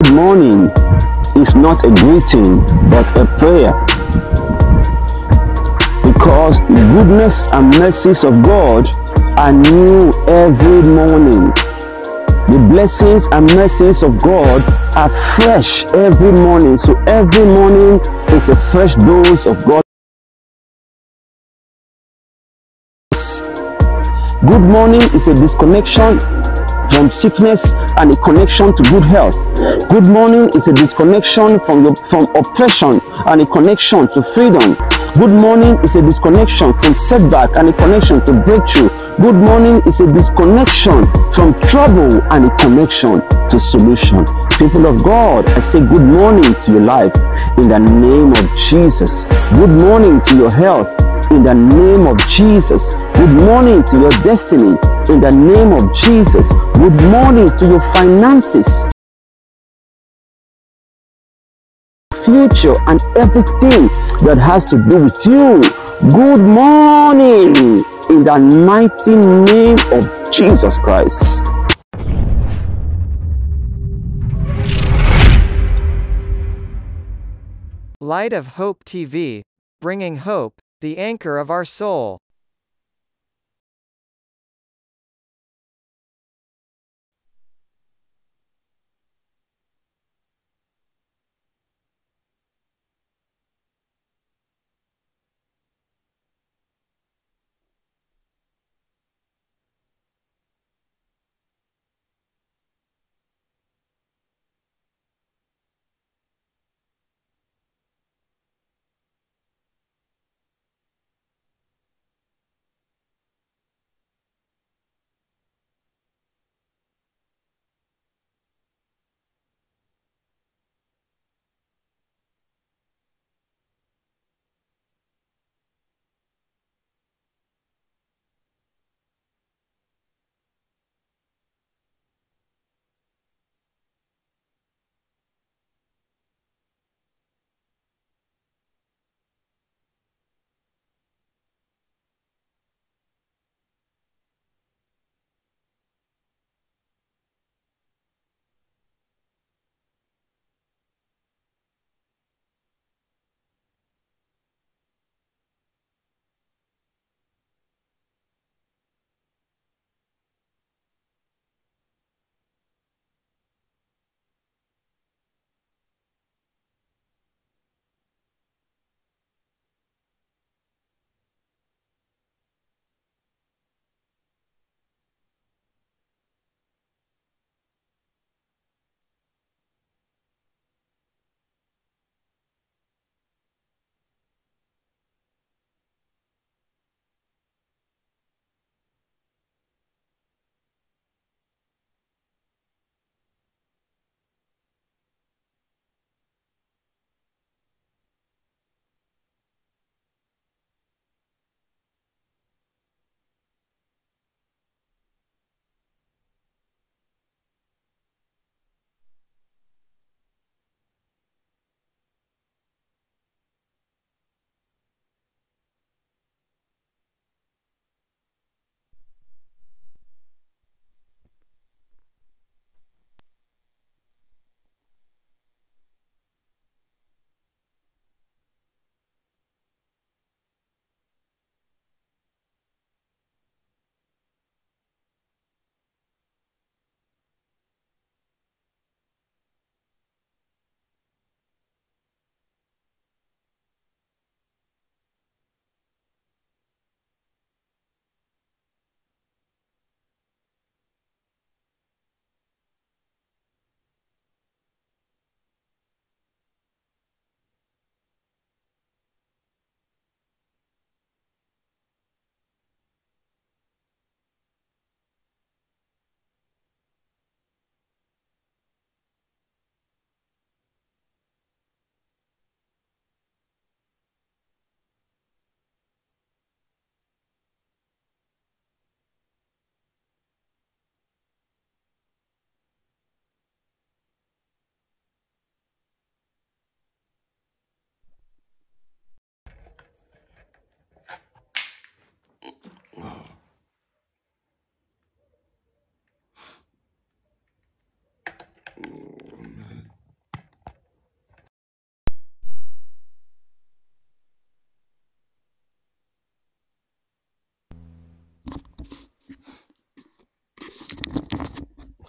good morning is not a greeting but a prayer. Because the goodness and mercies of God are new every morning. The blessings and mercies of God are fresh every morning. So every morning is a fresh dose of God. Good morning is a disconnection from sickness and a connection to good health. Good morning is a disconnection from your, from oppression and a connection to freedom. Good morning is a disconnection from setback and a connection to breakthrough. Good morning is a disconnection from trouble and a connection to solution. People of God, I say good morning to your life in the name of Jesus. Good morning to your health in the name of Jesus. Good morning to your destiny in the name of Jesus. Good morning to your finances, future, and everything that has to do with you. Good morning in the mighty name of Jesus Christ. Light of Hope TV, bringing hope, the anchor of our soul.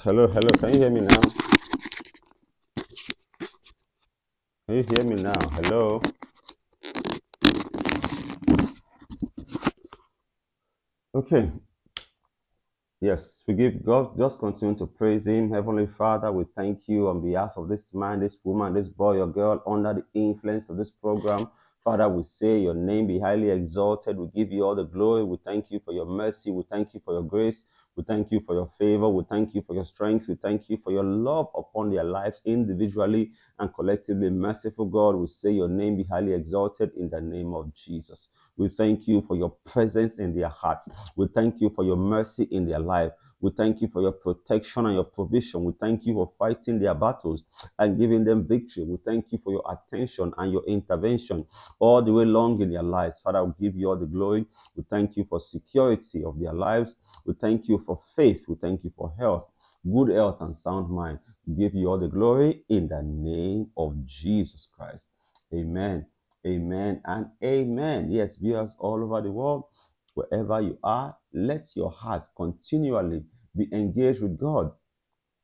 Hello, hello, can you hear me now? Can you hear me now? Hello? Okay, Yes, we give God. Just continue to praise Him. Heavenly Father, we thank you on behalf of this man, this woman, this boy or girl under the influence of this program. Father, we say your name be highly exalted. We give you all the glory. We thank you for your mercy. We thank you for your grace. We thank you for your favor. We thank you for your strength. We thank you for your love upon their lives individually and collectively. Merciful God, we say your name be highly exalted in the name of Jesus. We thank you for your presence in their hearts. We thank you for your mercy in their life. We thank you for your protection and your provision. We thank you for fighting their battles and giving them victory. We thank you for your attention and your intervention all the way long in their lives. Father, we give you all the glory. We thank you for security of their lives. We thank you for faith. We thank you for health, good health, and sound mind. We give you all the glory in the name of Jesus Christ. Amen. Amen and amen. Yes, viewers all over the world, wherever you are, let your heart continually be engaged with God.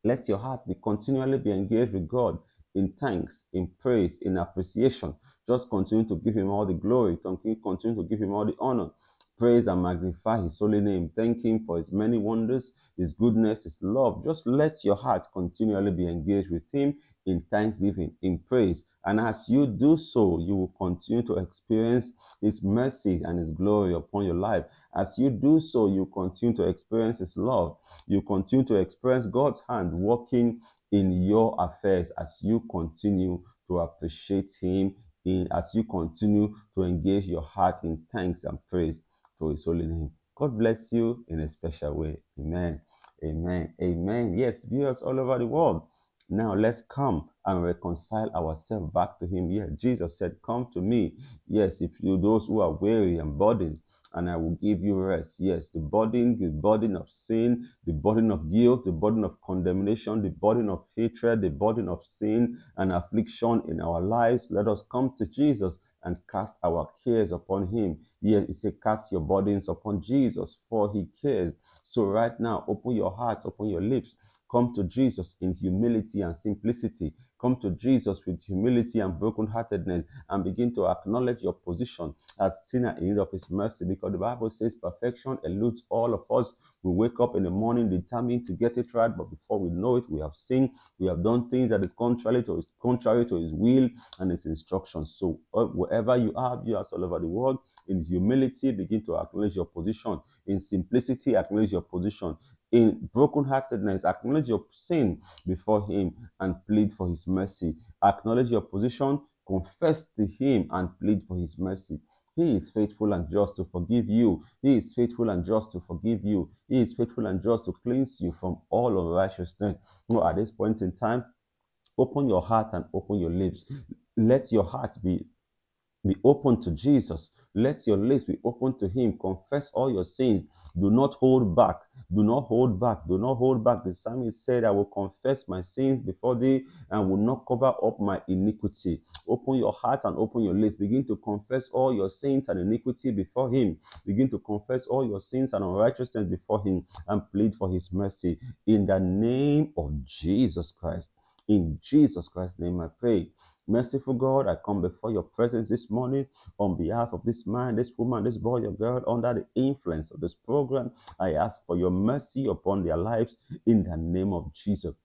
Let your heart be continually be engaged with God in thanks, in praise, in appreciation. Just continue to give him all the glory. Continue, to give him all the honor. Praise and magnify his holy name. Thank him for his many wonders, his goodness, his love. Just let your heart continually be engaged with him in thanksgiving, in praise. And as you do so, you will continue to experience His mercy and His glory upon your life. As you do so, you continue to experience His love. You continue to experience God's hand working in your affairs as you continue to appreciate Him, in, as you continue to engage your heart in thanks and praise for His holy name. God bless you in a special way. Amen. Amen. Amen. Yes, viewers all over the world. Now let's come and reconcile ourselves back to Him. Yeah, Jesus said, Come to me. Yes, if you those who are weary and burdened, and I will give you rest. Yes, the burden, the burden of sin, the burden of guilt, the burden of condemnation, the burden of hatred, the burden of sin and affliction in our lives. Let us come to Jesus and cast our cares upon him. Yes, it says, cast your burdens upon Jesus, for he cares. So right now, open your heart, open your lips Come to Jesus in humility and simplicity. Come to Jesus with humility and brokenheartedness and begin to acknowledge your position as sinner in need of his mercy because the Bible says perfection eludes all of us. We wake up in the morning determined to get it right, but before we know it, we have sinned. We have done things that is contrary to his, contrary to his will and his instructions. So uh, wherever you are, you are all over the world, in humility, begin to acknowledge your position. In simplicity, acknowledge your position in brokenheartedness, acknowledge your sin before Him and plead for His mercy. Acknowledge your position, confess to Him and plead for His mercy. He is faithful and just to forgive you. He is faithful and just to forgive you. He is faithful and just to cleanse you from all unrighteousness. You know, at this point in time, open your heart and open your lips. Let your heart be be open to Jesus. Let your lips be open to Him. Confess all your sins. Do not hold back. Do not hold back. Do not hold back. The psalmist said, I will confess my sins before thee and will not cover up my iniquity. Open your heart and open your lips. Begin to confess all your sins and iniquity before Him. Begin to confess all your sins and unrighteousness before Him and plead for His mercy. In the name of Jesus Christ. In Jesus Christ's name I pray. Merciful God, I come before your presence this morning on behalf of this man, this woman, this boy or girl under the influence of this program. I ask for your mercy upon their lives in the name of Jesus.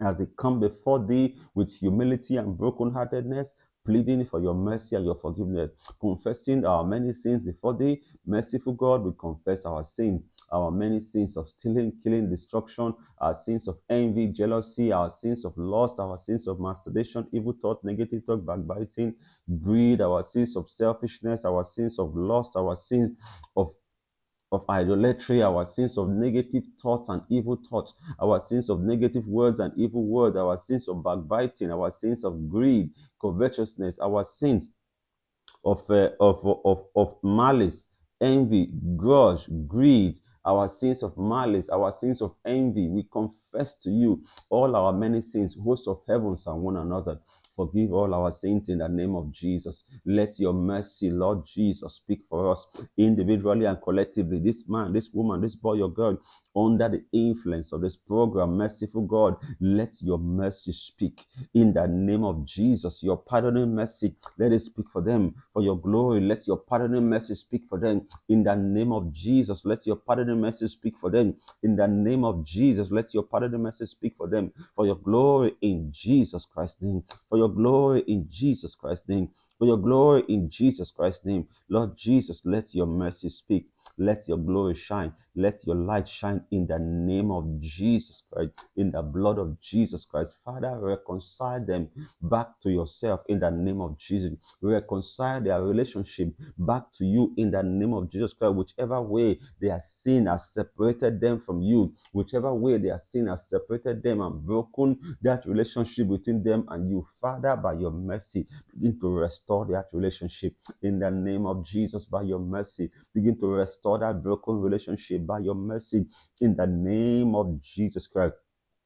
As they come before thee with humility and brokenheartedness, pleading for your mercy and your forgiveness, confessing our many sins before thee. Merciful God, we confess our sins, our many sins of stealing, killing, destruction, our sins of envy, jealousy, our sins of lust, our sins of masturbation, evil thought, negative thought, backbiting, greed, our sins of selfishness, our sins of lust, our sins of of idolatry, our sins of negative thoughts and evil thoughts, our sins of negative words and evil words, our sins of backbiting, our sins of greed, covetousness, our sins of, uh, of, of, of malice, envy, grudge, greed, our sins of malice, our sins of envy. We confess to you all our many sins, host of heavens and one another. Forgive all our sins in the name of Jesus. Let your mercy, Lord Jesus, speak for us individually and collectively. This man, this woman, this boy or girl, under the influence of this program, merciful God, let your mercy speak in the name of Jesus. Your pardoning mercy, let it speak for them for your glory. Let your pardoning mercy speak for them in the name of Jesus. Let your pardoning mercy speak for them in the name of Jesus. Let your pardoning mercy speak for them for your glory in Jesus Christ's name. For your glory in Jesus Christ's name. For your glory in Jesus Christ's name. Lord Jesus, let your mercy speak. Let your glory shine. Let your light shine in the name of Jesus Christ, in the blood of Jesus Christ. Father, reconcile them back to yourself in the name of Jesus. Reconcile their relationship back to you in the name of Jesus Christ. Whichever way their sin has separated them from you, whichever way their sin has separated them and broken that relationship between them and you, Father, by your mercy, begin to restore that relationship in the name of Jesus. By your mercy, begin to restore that broken relationship by your mercy in the name of Jesus Christ.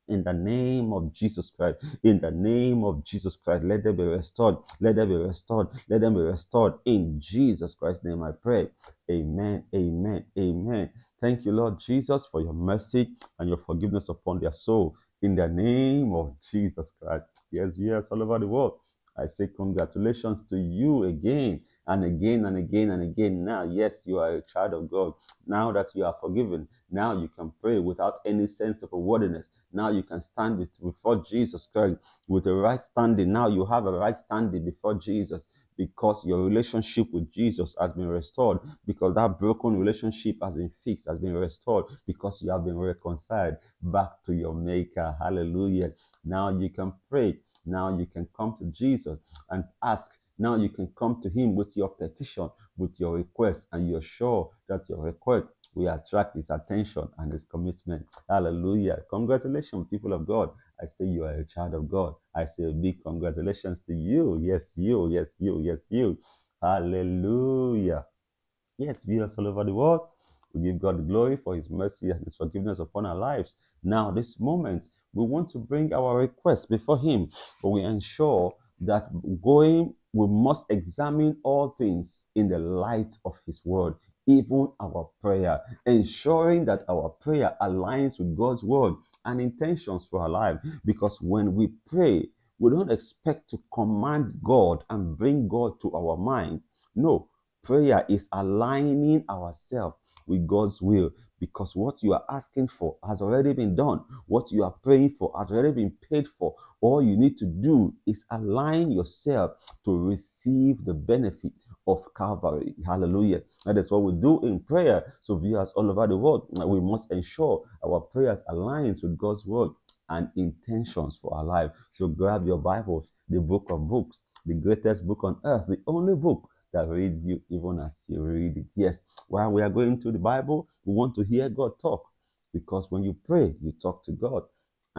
In the name of Jesus Christ, in the name of Jesus Christ, let them be restored. Let them be restored. Let them be restored. In Jesus Christ's name, I pray. Amen. Amen. Amen. Thank you, Lord Jesus, for your mercy and your forgiveness upon their soul. In the name of Jesus Christ. Yes, yes, all over the world. I say congratulations to you again and again and again and again. Now, yes, you are a child of God. Now that you are forgiven, now you can pray without any sense of worthiness. Now you can stand before Jesus Christ with a right standing. Now you have a right standing before Jesus because your relationship with Jesus has been restored, because that broken relationship has been fixed, has been restored, because you have been reconciled back to your Maker. Hallelujah. Now you can pray. Now you can come to Jesus and ask now you can come to Him with your petition, with your request, and you're sure that your request will attract His attention and His commitment. Hallelujah. Congratulations, people of God. I say you are a child of God. I say a big congratulations to you. Yes, you. Yes, you. Yes, you. Hallelujah. Yes, viewers all over the world. We give God glory for His mercy and His forgiveness upon our lives. Now, this moment, we want to bring our request before Him, but we ensure that going we must examine all things in the light of His Word, even our prayer, ensuring that our prayer aligns with God's Word and intentions for our life. Because when we pray, we don't expect to command God and bring God to our mind. No, prayer is aligning ourselves with God's will because what you are asking for has already been done. What you are praying for has already been paid for. All you need to do is align yourself to receive the benefit of Calvary. Hallelujah. That is what we do in prayer. So, viewers all over the world, we must ensure our prayers aligns with God's word and intentions for our life. So, grab your Bibles, the book of books, the greatest book on earth, the only book that reads you even as you read it. Yes, while we are going through the Bible, we want to hear God talk because when you pray, you talk to God.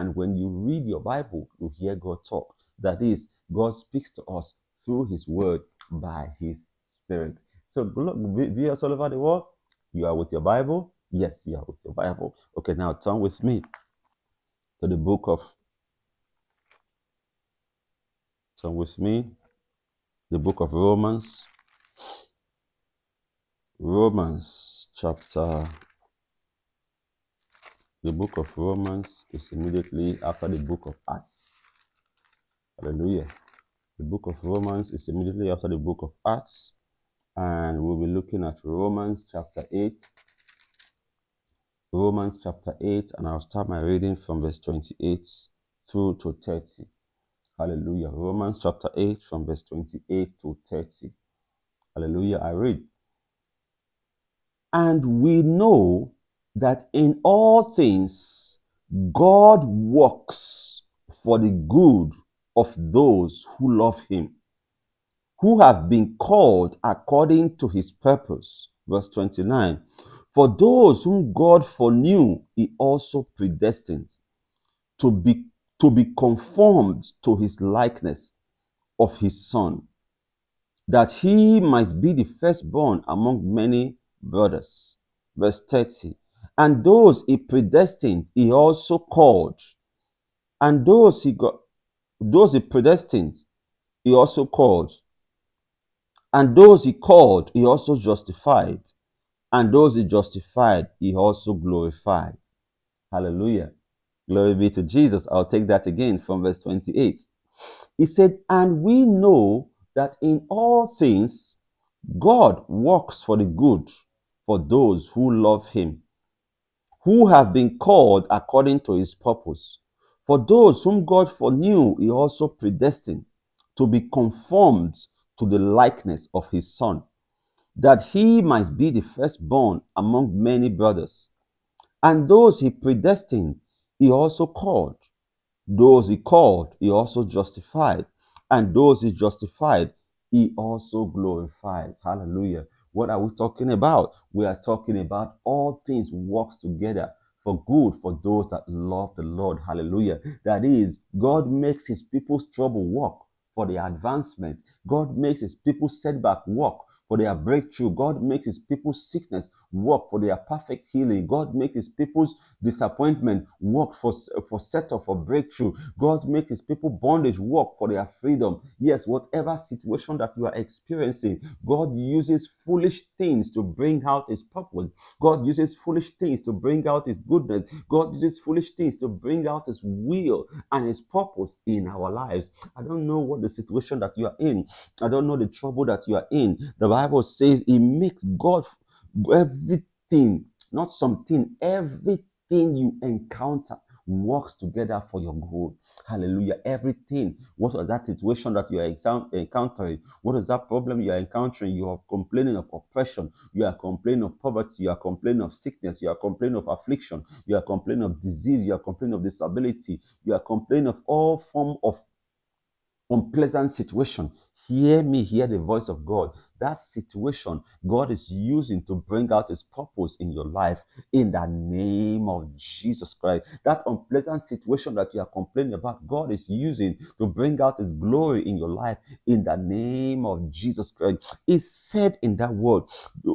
And when you read your Bible, you hear God talk. That is, God speaks to us through His Word by His Spirit. So, viewers all over the world, you are with your Bible? Yes, you are with your Bible. Okay, now turn with me to the book of. Turn with me, the book of Romans. Romans chapter the book of Romans is immediately after the book of Acts. Hallelujah. The book of Romans is immediately after the book of Acts, and we'll be looking at Romans chapter 8. Romans chapter 8, and I'll start my reading from verse 28 through to 30. Hallelujah. Romans chapter 8, from verse 28 to 30. Hallelujah. I read. And we know that in all things God works for the good of those who love him, who have been called according to his purpose. Verse 29 For those whom God foreknew, he also predestined to be, to be conformed to his likeness of his Son, that he might be the firstborn among many brothers. Verse 30 And those he predestined, he also called. And those he got, those he predestined, he also called. And those he called, he also justified. And those he justified, he also glorified. Hallelujah. Glory be to Jesus. I'll take that again from verse 28. He said, And we know that in all things God works for the good for those who love him, who have been called according to his purpose. For those whom God foreknew, he also predestined to be conformed to the likeness of his Son, that he might be the firstborn among many brothers. And those he predestined, he also called. Those he called, he also justified. And those he justified, he also glorifies. Hallelujah. What are we talking about? We are talking about all things works together for good for those that love the Lord. Hallelujah. That is, God makes his people's trouble work for their advancement. God makes his people's setback work for their breakthrough. God makes his people's sickness work for their perfect healing. God make his people's disappointment work for, for setup, for breakthrough. God make his people bondage work for their freedom. Yes, whatever situation that you are experiencing, God uses foolish things to bring out his purpose. God uses foolish things to bring out his goodness. God uses foolish things to bring out his will and his purpose in our lives. I don't know what the situation that you are in. I don't know the trouble that you are in. The Bible says he makes God everything, not something, everything you encounter works together for your good. Hallelujah. Everything. what was that situation that you are encountering? What is that problem you are encountering? You are complaining of oppression. You are complaining of poverty. You are complaining of sickness. You are complaining of affliction. You are complaining of disease. You are complaining of disability. You are complaining of all form of unpleasant situation. Hear me, hear the voice of God. That situation God is using to bring out His purpose in your life in the name of Jesus Christ. That unpleasant situation that you are complaining about, God is using to bring out His glory in your life in the name of Jesus Christ. He said in that word,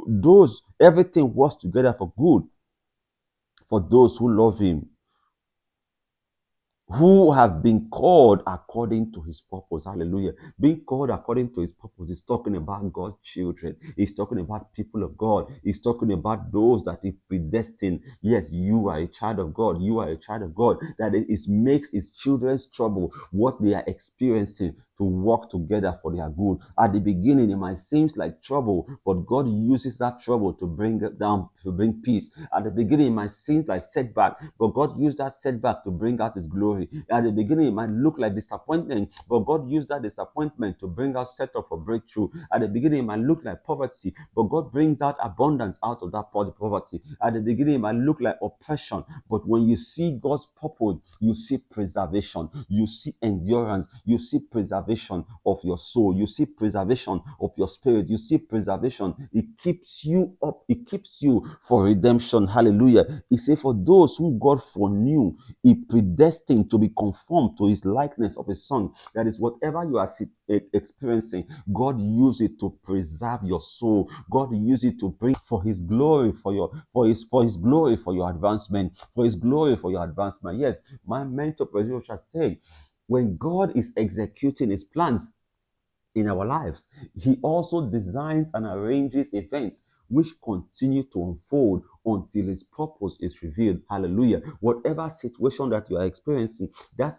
those everything works together for good for those who love Him who have been called according to his purpose. Hallelujah. Being called according to his purpose is talking about God's children. He's talking about people of God. He's talking about those that he predestined. Yes, you are a child of God. You are a child of God. That it makes his children's trouble what they are experiencing to work together for their good. At the beginning, it might seem like trouble, but God uses that trouble to bring it down, to bring peace. At the beginning, it might seem like setback, but God used that setback to bring out His glory. At the beginning, it might look like disappointment, but God used that disappointment to bring out setup for breakthrough. At the beginning, it might look like poverty, but God brings out abundance out of that poverty. At the beginning, it might look like oppression, but when you see God's purpose, you see preservation, you see endurance, you see preservation preservation of your soul. You see preservation of your spirit. You see preservation. It keeps you up. It keeps you for redemption. Hallelujah. He said, For those whom God foreknew, He predestined to be conformed to His likeness of His Son. That is, whatever you are experiencing, God used it to preserve your soul. God used it to bring for His glory, for your for His for His glory, for your advancement, for His glory, for your advancement. Yes, my mentor, President Joshua said when God is executing his plans in our lives, he also designs and arranges events which continue to unfold until his purpose is revealed. Hallelujah. Whatever situation that you are experiencing, that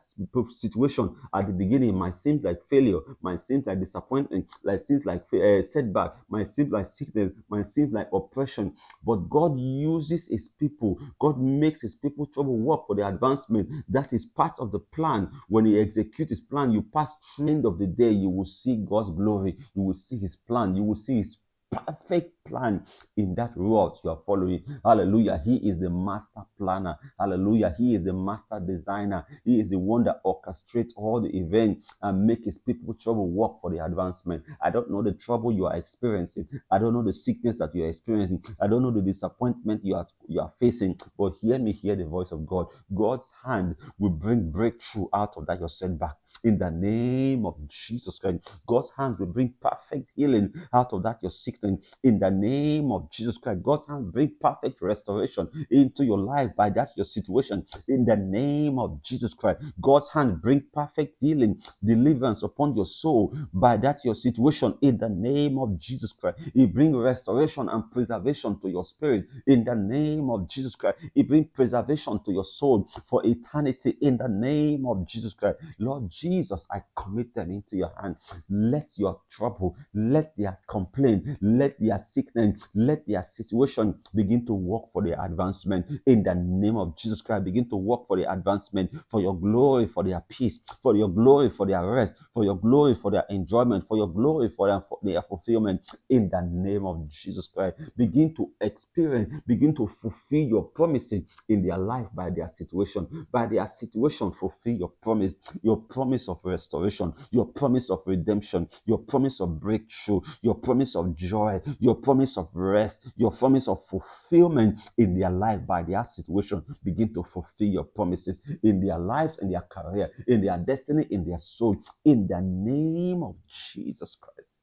situation at the beginning might seem like failure, might seem like disappointment, like seems like uh, setback, might seem like sickness, might seem like oppression. But God uses his people, God makes his people trouble work for the advancement. That is part of the plan. When he executes his plan, you pass through the end of the day, you will see God's glory, you will see his plan, you will see his perfect plan in that route you are following. Hallelujah. He is the master planner. Hallelujah. He is the master designer. He is the one that orchestrates all the events and make his people trouble work for the advancement. I don't know the trouble you are experiencing. I don't know the sickness that you are experiencing. I don't know the disappointment you are you are facing. But hear me, hear the voice of God. God's hand will bring breakthrough out of that your setback. In the name of Jesus Christ, God's hands will bring perfect healing out of that your sickness. In the name of Jesus Christ. God's hand bring perfect restoration into your life by that your situation. In the name of Jesus Christ, God's hand bring perfect healing, deliverance upon your soul by that your situation. In the name of Jesus Christ, He bring restoration and preservation to your spirit. In the name of Jesus Christ, He bring preservation to your soul for eternity. In the name of Jesus Christ, Lord Jesus, I commit them into your hand. Let your trouble, let their complaint, let their sickness, let their situation begin to work for their advancement. In the name of Jesus Christ, begin to work for their advancement, for your glory, for their peace, for your glory, for their rest, for your glory, for their enjoyment, for your glory, for their, for their fulfillment. In the name of Jesus Christ, begin to experience, begin to fulfill your promises in their life by their situation. By their situation, fulfill your promise, your promise of restoration, your promise of redemption, your promise of breakthrough, your promise of joy, your promise of rest, your promise of fulfillment in their life by their situation. Begin to fulfill your promises in their lives, in their career, in their destiny, in their soul, in the name of Jesus Christ.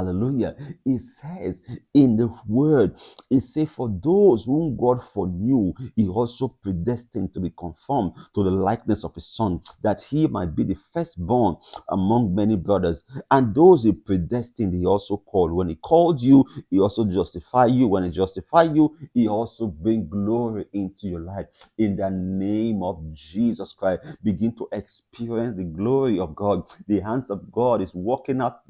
Hallelujah. It says in the word, it says, For those whom God foreknew, he also predestined to be conformed to the likeness of his son, that he might be the firstborn among many brothers. And those he predestined, he also called. When he called you, he also justified you. When he justified you, he also bring glory into your life. In the name of Jesus Christ, begin to experience the glory of God. The hands of God is working out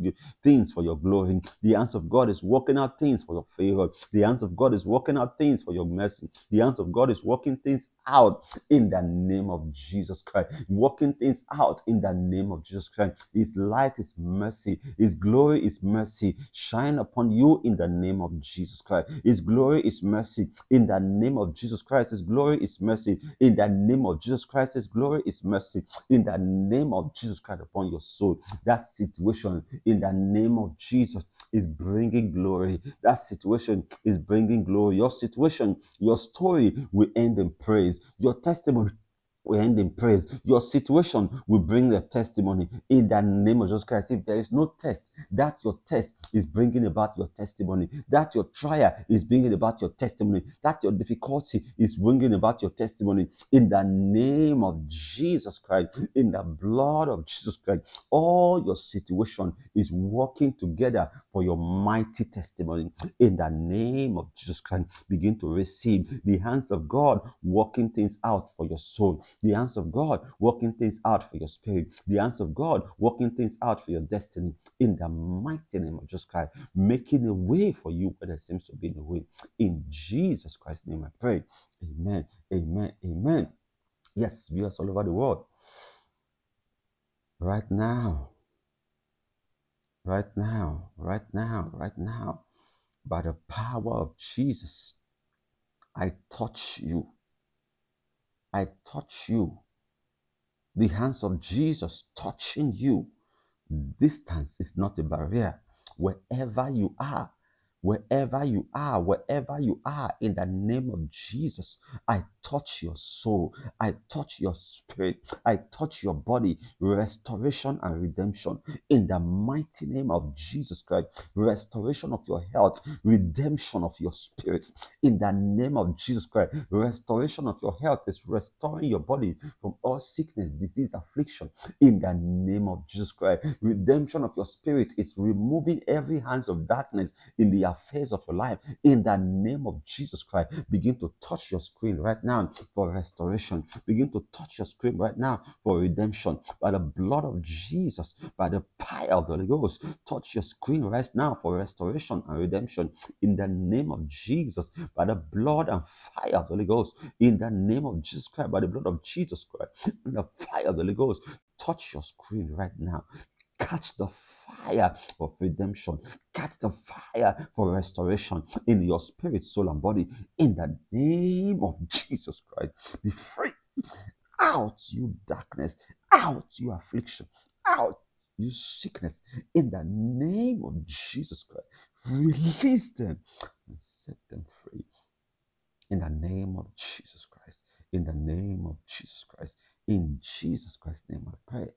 things for your glory glory. The hands of God is working out things for your favor. The hands of God is working out things for your mercy. The hands of God is working things out in the name of Jesus Christ. Working things out in the name of Jesus Christ. His light is mercy. His glory is mercy. Shine upon you in the name of Jesus Christ. His glory is mercy in the name of Jesus Christ. His glory is mercy in the name of Jesus Christ. His glory is mercy in the name of Jesus Christ upon your soul. That situation in the name of Jesus is bringing glory. That situation is bringing glory. Your situation, your story will end in praise. Your testimony we end in praise. Your situation will bring the testimony in the name of Jesus Christ. If there is no test, that your test is bringing about your testimony. That your trial is bringing about your testimony. That your difficulty is bringing about your testimony. In the name of Jesus Christ, in the blood of Jesus Christ, all your situation is working together for your mighty testimony. In the name of Jesus Christ, begin to receive the hands of God working things out for your soul the hands of God working things out for your spirit, the hands of God working things out for your destiny in the mighty name of Jesus Christ, making a way for you where there seems to be no way. In Jesus Christ's name I pray. Amen. Amen. Amen. Yes, viewers all over the world. Right now, right now, right now, right now, by the power of Jesus, I touch you I touch you. The hands of Jesus touching you. Distance is not a barrier. Wherever you are, wherever you are, wherever you are, in the name of Jesus, I touch your soul, I touch your spirit, I touch your body, restoration and redemption. In the mighty name of Jesus Christ, restoration of your health, redemption of your spirit in the name of Jesus Christ, restoration of your health is restoring your body from all sickness, disease, affliction. In the name of Jesus Christ, redemption of your spirit is removing every hands of darkness in the affairs of your life. In the name of Jesus Christ. Begin to touch your screen right now for restoration. Begin to touch your screen right now for redemption by the blood of Jesus, by the fire of the Holy Ghost. Touch your screen right now for restoration and redemption in the name of Jesus, by the blood and fire of the Holy Ghost. In the name of Jesus Christ, by the blood of Jesus Christ, and the fire of the Holy Ghost. Touch your screen right now. Catch the fire of redemption. Catch the fire for restoration in your spirit, soul, and body. In the name of Jesus Christ, be free. Out, you darkness. Out, you affliction. Out, you sickness. In the name of Jesus Christ, release them and set them free. In the name of Jesus Christ. In the name of Jesus Christ. In Jesus Christ's name I pray.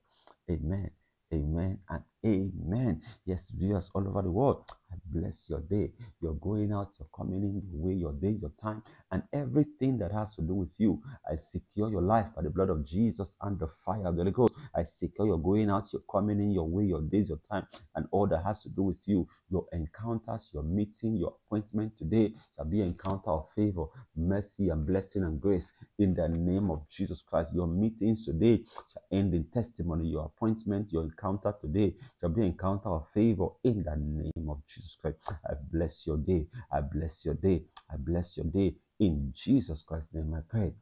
Amen. Amen and amen. Yes, viewers all over the world, I bless your day. You're going out, you're coming in, your way, your day, your time, and everything that has to do with you. I secure your life by the blood of Jesus and the fire of the Holy Ghost. I secure your going out, your coming in, your way, your days, your time, and all that has to do with you. Your encounters, your meeting, your appointment today shall be encounter of favor, mercy, and blessing and grace in the name of Jesus Christ. Your meetings today shall end in testimony. Your appointment, your encounter today shall be encounter of favor in the name of Jesus Christ. I bless your day. I bless your day. I bless your day. In Jesus Christ's name I pray.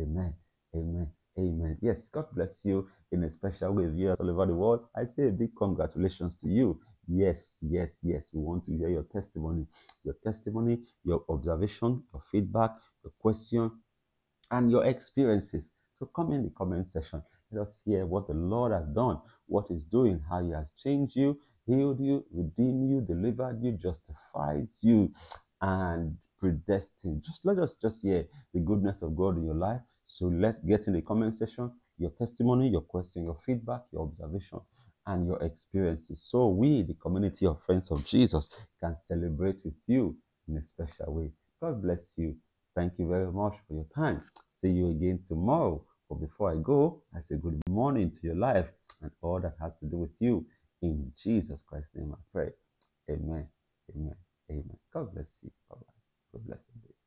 Amen. Amen. Amen. Yes, God bless you in a special way. Viewers all over the world, I say a big congratulations to you. Yes, yes, yes. We want to hear your testimony, your testimony, your observation, your feedback, your question, and your experiences. So come in the comment section. Let us hear what the Lord has done, what He's doing, how He has changed you, healed you, redeemed you, delivered you, justifies you, and predestined. Just let us just hear the goodness of God in your life. So let's get in the comment section your testimony, your question, your feedback, your observation, and your experiences. So we, the community of friends of Jesus, can celebrate with you in a special way. God bless you. Thank you very much for your time. See you again tomorrow. But before I go, I say good morning to your life and all that has to do with you. In Jesus Christ's name I pray. Amen. Amen. Amen. God bless you. Bye bye. God bless you.